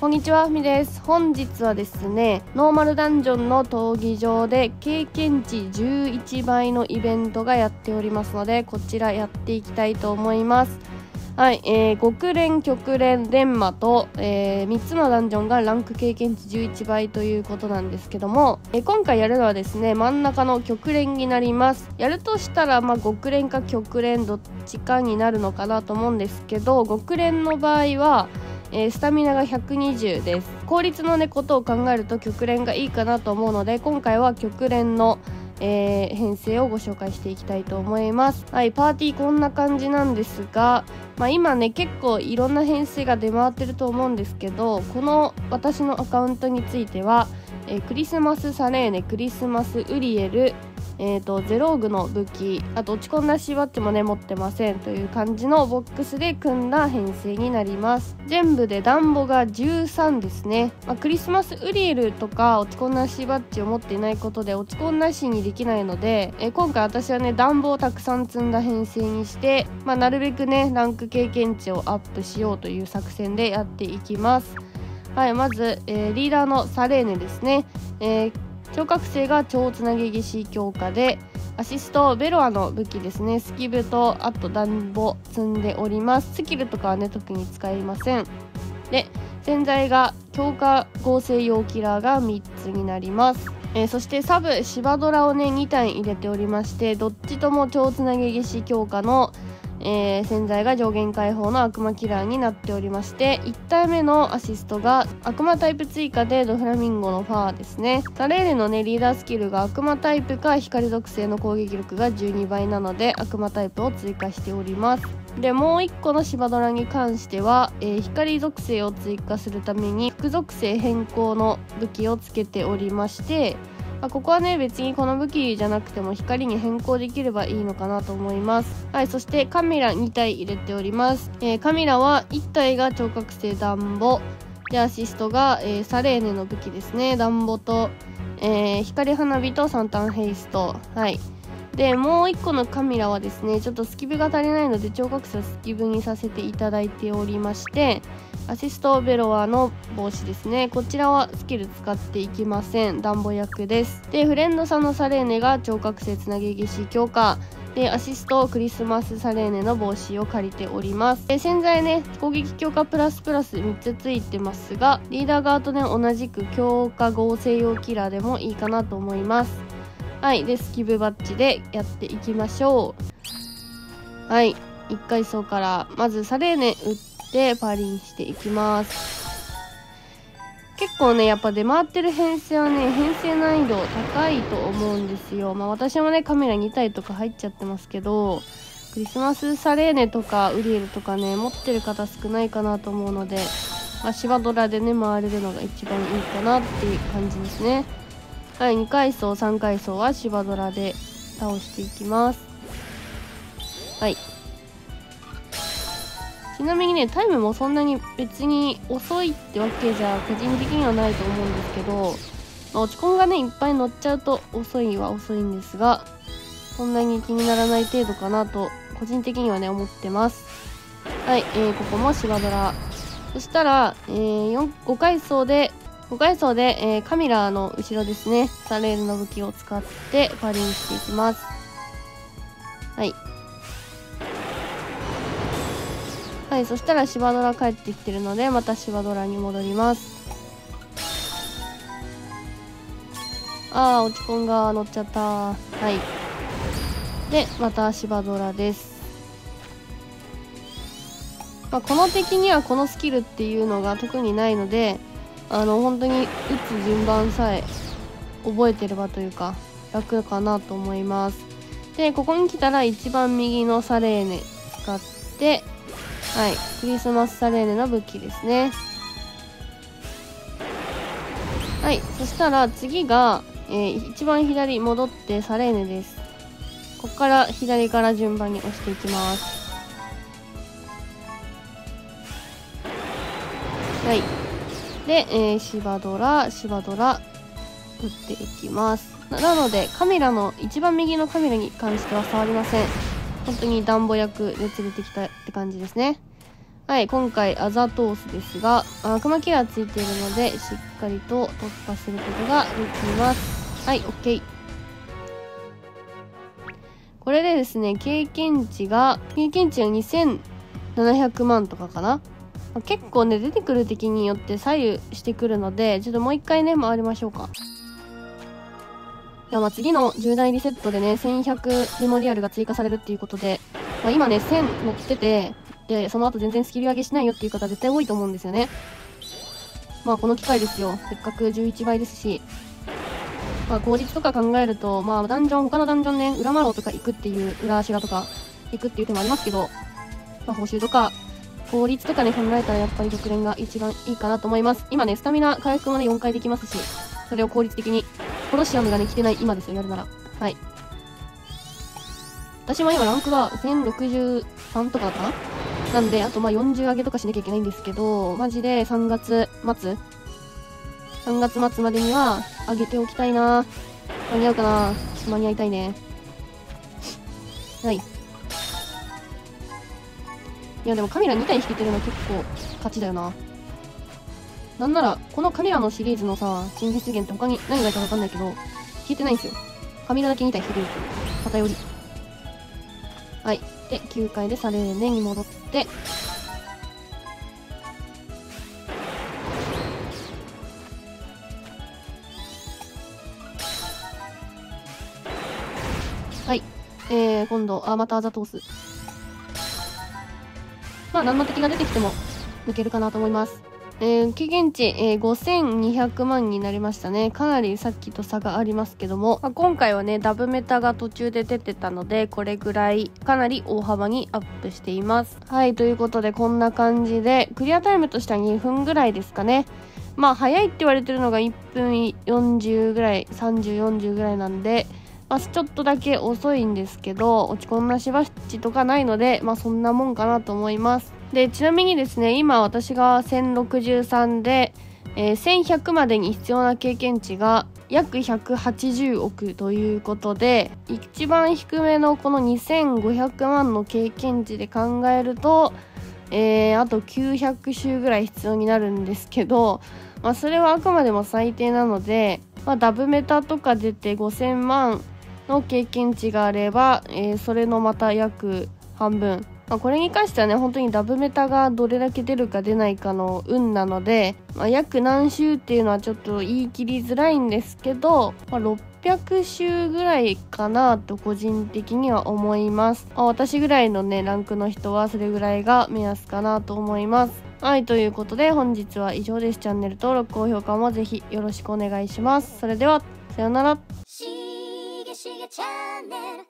こんにちは、ふみです。本日はですね、ノーマルダンジョンの闘技場で経験値11倍のイベントがやっておりますので、こちらやっていきたいと思います。はい、えー、極連、極連、連魔と、えー、3つのダンジョンがランク経験値11倍ということなんですけども、えー、今回やるのはですね、真ん中の極連になります。やるとしたら、まあ、極連か極連どっちかになるのかなと思うんですけど、極連の場合は、えー、スタミナが120です。効率のねことを考えると極連がいいかなと思うので今回は極連のえー、編成をご紹介していきたいと思います。はいパーティーこんな感じなんですが、まあ、今ね結構いろんな編成が出回ってると思うんですけどこの私のアカウントについては、えー、クリスマスサレーネクリスマスウリエルえーと、ゼローグの武器あと落ち込んだシーバッチもね持ってませんという感じのボックスで組んだ編成になります。全部で暖房が13ですね、まあ、クリスマスウリエルとか落ち込んだシーバッチを持っていないことで落ち込んだしにできないので、えー、今回私はね暖房をたくさん積んだ編成にして、まあ、なるべくねランク経験値をアップしようという作戦でやっていきます。はいまず、えー、リーダーのサレーネですね、えー聴覚性が超つなぎ技師強化でアシストベロアの武器ですね。スキブとあと暖房積んでおります。スキルとかはね特に使いません。で洗剤が強化合成用キラーが3つになります。えー、そしてサブシバドラをね2体入れておりましてどっちとも超つなぎ技師強化のえー、洗剤が上限解放の悪魔キラーになっておりまして1体目のアシストが悪魔タイプ追加でドフラミンゴのファーですね。サレーレのねリーダースキルが悪魔タイプか光属性の攻撃力が12倍なので悪魔タイプを追加しております。でもう1個のシバドラに関しては、えー、光属性を追加するために副属性変更の武器をつけておりましてあここはね別にこの武器じゃなくても光に変更できればいいのかなと思います。はいそしてカメラ2体入れております、えー、カメラは1体が聴覚性暖房。でアシストが、えー、サレーネの武器ですね。暖房と、えー、光花火とサンタンヘイスト。はい。でもう1個のカメラはですねちょっとスキブが足りないので聴覚者スキブにさせていただいておりましてアシストベロアの帽子ですね。こちらはスキル使っていきません。暖房役です。でフレンドさんのサレーネが聴覚性つなぎ技師強化。でアシストクリスマスサレーネの帽子を借りております。で洗剤ね攻撃強化プラスプラス3つついてますがリーダー側とね同じく強化合成用キラーでもいいかなと思います。はい。でスキブバッジでやっていきましょう。はい。1階層からまずサレーネ打ってパリンしていきます。結構ねやっぱ出回ってる編成はね編成難易度高いと思うんですよ。まあ私もねカメラ2体とか入っちゃってますけどクリスマスサレーネとかウリエルとかね持ってる方少ないかなと思うのでまあ、シドラでね回れるのが一番いいかなっていう感じですね。はい2階層3階層はシバドラで倒していきます。はい。ちなみにねタイムもそんなに別に遅いってわけじゃ個人的にはないと思うんですけど、まあ、落ち込んがねいっぱい乗っちゃうと遅いは遅いんですがそんなに気にならない程度かなと個人的にはね思ってます。はい、えー、ここもシバドラそしたら、えー、4 5階層で5階層で、えー、カミラの後ろですね。サレールの武器を使ってパリにしていきます。はい。はいそしたらシバドラ帰ってきてるのでまたシバドラに戻ります。ああ落ち込んが乗っちゃった。はい。でまたシバドラです。まあ、この敵にはこのスキルっていうのが特にないのであの本当に打つ順番さえ覚えてればというか楽かなと思います。でここに来たら一番右のサレーネ使ってはい。クリスマスサレーネの武器ですね。はい。そしたら次が、えー、一番左戻ってサレーネです。ここから左から順番に押していきます。はい。で、えー、シバドラ、シバドラ、打っていきます。なので、カメラの、一番右のカメラに関しては触りません。本当に暖房役で連れてきたって感じですね。はい今回あざ通すですが悪魔キラーついているのでしっかりと突破することができます。はい OK これでですね経験値が経験値が2700万とかかな？結構ね出てくる敵によって左右してくるのでちょっともう一回ね回りましょうか。いやまあ次の10代リセットでね1100メモリアルが追加されるっていうことで、まあ、今ね1000乗っててでその後全然スキル上げしないよっていう方絶対多いと思うんですよね。まあこの機会ですよ。せっかく11倍ですし。まあ効率とか考えるとまあダンジョン他のダンジョンね裏マロとか行くっていう裏足がとか行くっていう手もありますけどまあ報酬とか効率とかね考えたらやっぱり6連が一番いいかなと思います。今ねスタミナ回復もね4回できますしそれを効率的にコロシアムがね来てない今ですよやるなら。はい。私も今ランクが1063とかだったな。なんであとまあ40上げとかしなきゃいけないんですけどマジで3月末。3月末までには上げておきたいな。間に合うかな。ちょっと間に合いたいね。はい。いやでもカメラ2体引けてるの結構勝ちだよな。なんなら、このカメラのシリーズのさ、珍実現って他に何がいたかわかんないけど、引けてないんですよ。カメラだけ2体引けてるっていう。偏り。はい。で、9回でサレーネに戻って、はい。えー、今度、あ、またあざ通す。まあ、何の敵が出てきても抜けるかなと思います。えー、経験値、えー、5200万になりましたね。かなりさっきと差がありますけども、まあ、今回はね、ダブメタが途中で出てたので、これぐらいかなり大幅にアップしています。はい、ということでこんな感じで、クリアタイムとしては2分ぐらいですかね。まあ、早いって言われてるのが1分40ぐらい、30、40ぐらいなんで、まあ、ちょっとだけ遅いんですけど、落ち込んだしばしとかないので、まあ、そんなもんかなと思います。で、ちなみにですね、今私が1063で、えー、1100までに必要な経験値が約180億ということで、一番低めのこの2500万の経験値で考えると、えー、あと900周ぐらい必要になるんですけど、まあ、それはあくまでも最低なので、まあ、ダブメタとか出て5000万の経験値があれば、えー、それのまた約半分、まあ、これに関してはね本当にダブメタがどれだけ出るか出ないかの運なので、まあ、約何周っていうのはちょっと言い切りづらいんですけど、まあ、600周ぐらいかなと個人的には思います、まあ、私ぐらいのねランクの人はそれぐらいが目安かなと思いますはい、ということで本日は以上です。チャンネル登録、高評価もぜひよろしくお願いします。それでは、さようなら。しげしげチャンネル